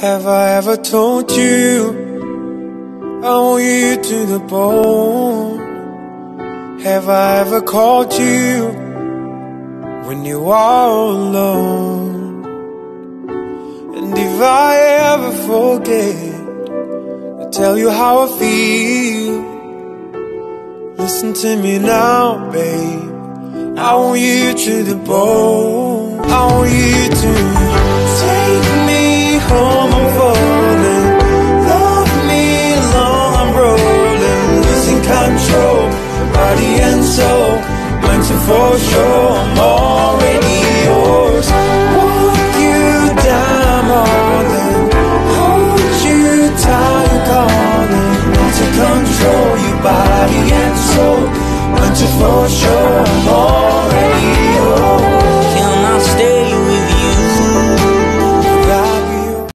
Have I ever told you I want you to the bone? Have I ever called you when you are alone? And if I ever forget to tell you how I feel, listen to me now, babe. I want you to the bone. Went to for sure. I'm already yours. Walk you down, darling. Hold you tight, calling. To control your body and soul. To for sure. I'm already